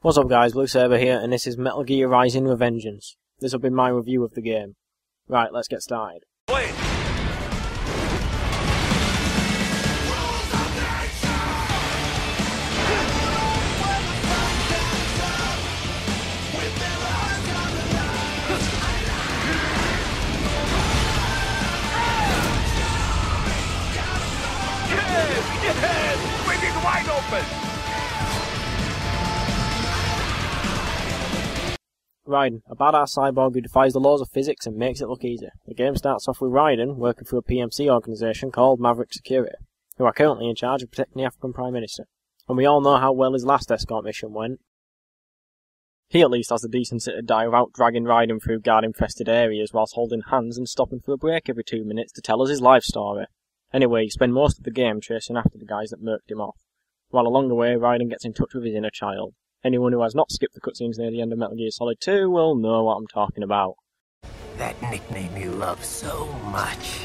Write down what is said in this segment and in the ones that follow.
What's up guys, Blue Saber here, and this is Metal Gear Rising Revengeance. This will be my review of the game. Right, let's get started. Wait. Yes! Wide open! Raiden, a badass cyborg who defies the laws of physics and makes it look easy. The game starts off with Raiden working for a PMC organisation called Maverick Security, who are currently in charge of protecting the African Prime Minister. And we all know how well his last escort mission went. He at least has the decency to die without dragging Raiden through guard-infested areas whilst holding hands and stopping for a break every two minutes to tell us his life story. Anyway, you spend most of the game chasing after the guys that murked him off, while along the way Raiden gets in touch with his inner child. Anyone who has not skipped the cutscenes near the end of Metal Gear Solid 2 will know what I'm talking about. That nickname you love so much.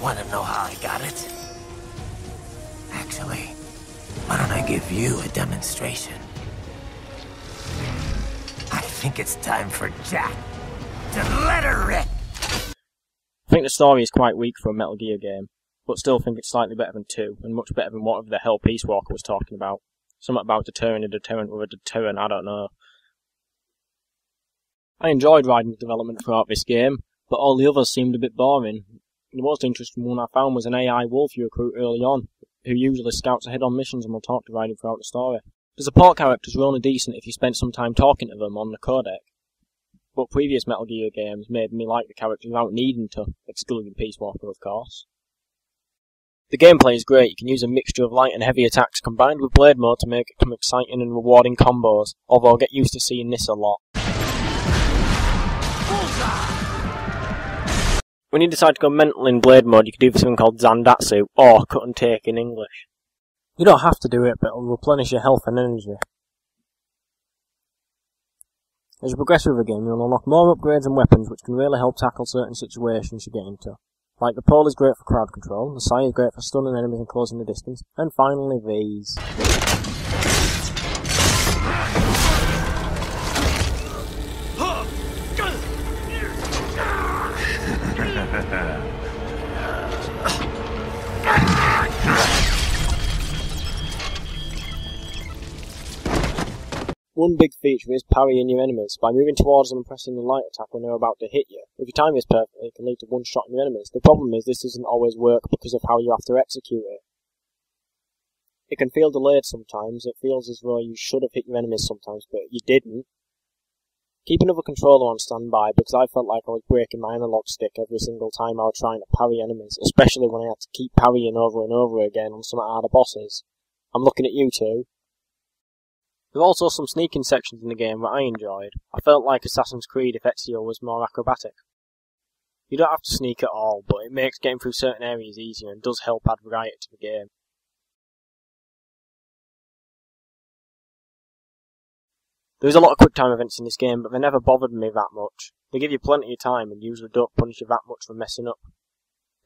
Want to know how I got it? Actually, why don't I give you a demonstration? I think it's time for Jack to let her rip. I think the story is quite weak for a Metal Gear game, but still think it's slightly better than 2, and much better than whatever the hell Peace Walker was talking about. Something about deterring a deterrent with a deterrent, I don't know. I enjoyed Raiden's development throughout this game, but all the others seemed a bit boring. The most interesting one I found was an AI wolf you recruit early on, who usually scouts ahead on missions and will talk to Raiden throughout the story. The support characters were only decent if you spent some time talking to them on the codec, but previous Metal Gear games made me like the characters without needing to, excluding Peace Walker of course. The gameplay is great, you can use a mixture of light and heavy attacks combined with blade mode to make some exciting and rewarding combos, although I get used to seeing this a lot. When you decide to go mental in blade mode, you can do something called Zandatsu, or cut and take in English. You don't have to do it, but it'll replenish your health and energy. As you progress through the game, you'll unlock more upgrades and weapons which can really help tackle certain situations you get into. Like the pole is great for crowd control, the sign is great for stunning enemies and closing the distance, and finally these. One big feature is parrying your enemies. By moving towards them and pressing the light attack when they're about to hit you. If you time this perfectly, it can lead to one shot your enemies. The problem is this doesn't always work because of how you have to execute it. It can feel delayed sometimes, it feels as though you should have hit your enemies sometimes, but you didn't. Keep another controller on standby because I felt like I was breaking my analog stick every single time I was trying to parry enemies, especially when I had to keep parrying over and over again on some harder bosses. I'm looking at you two. There are also some sneaking sections in the game that I enjoyed. I felt like Assassin's Creed if Ezio was more acrobatic. You don't have to sneak at all, but it makes getting through certain areas easier and does help add variety to the game. There's a lot of quick time events in this game, but they never bothered me that much. They give you plenty of time and usually don't punish you that much for messing up.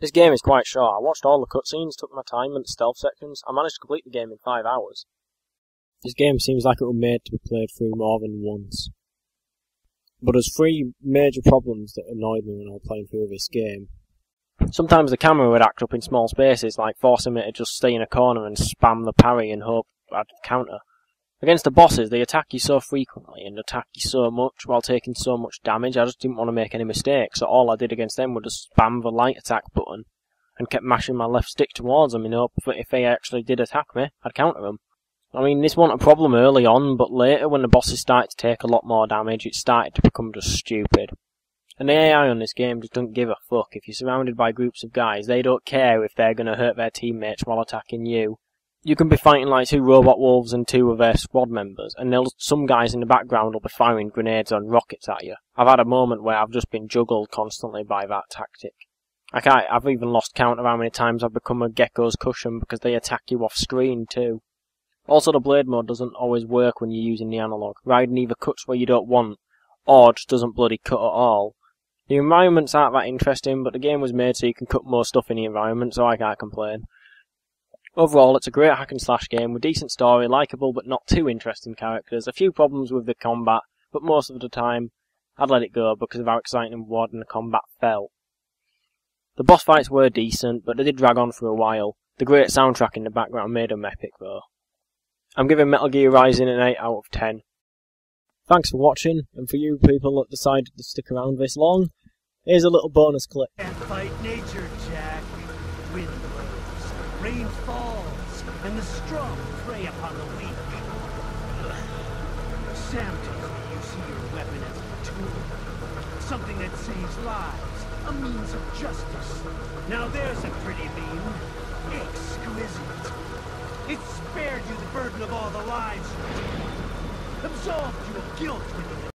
This game is quite short. I watched all the cutscenes, took my time in the stealth sections. I managed to complete the game in five hours. This game seems like it was made to be played through more than once. But there's three major problems that annoyed me when I was playing through this game. Sometimes the camera would act up in small spaces, like forcing me to just stay in a corner and spam the parry and hope I'd counter. Against the bosses, they attack you so frequently and attack you so much while taking so much damage, I just didn't want to make any mistakes, so all I did against them was just spam the light attack button and kept mashing my left stick towards them in hope that if they actually did attack me, I'd counter them. I mean, this wasn't a problem early on, but later when the bosses started to take a lot more damage, it started to become just stupid. And the AI on this game just doesn't give a fuck. If you're surrounded by groups of guys, they don't care if they're going to hurt their teammates while attacking you. You can be fighting like two robot wolves and two of their squad members, and there'll, some guys in the background will be firing grenades and rockets at you. I've had a moment where I've just been juggled constantly by that tactic. I can't, I've even lost count of how many times I've become a gecko's cushion because they attack you off screen too. Also, the blade mode doesn't always work when you're using the analog. Raiden either cuts where you don't want, or just doesn't bloody cut at all. The environments aren't that interesting, but the game was made so you can cut more stuff in the environment, so I can't complain. Overall, it's a great hack and slash game with decent story, likeable but not too interesting characters, a few problems with the combat, but most of the time I'd let it go because of how exciting and rewarding the combat felt. The boss fights were decent, but they did drag on for a while. The great soundtrack in the background made them epic though. I'm giving Metal Gear Rising an 8 out of 10. Thanks for watching, and for you people that decided to stick around this long, here's a little bonus clip. And fight nature, Jack. Wind blows, rain falls, and the strong prey upon the weak. Sam tells me you see your weapon as a tool. Something that saves lives, a means of justice. Now there's a pretty beam. Exquisite. It spared you the burden of all the lives. Absolved you of guilt